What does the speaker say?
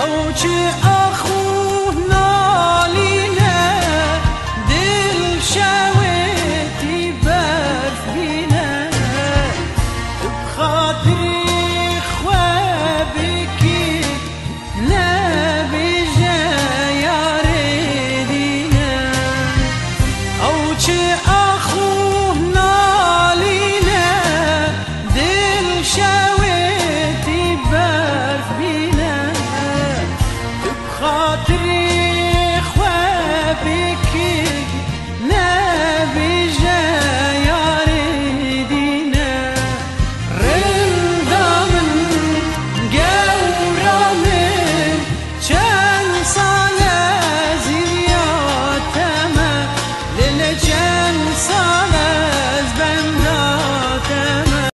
أو چه اخو نالینه دل شویتی برف بینه. بخاطر خوابکی لبی جیار دینه. أو چه hatırı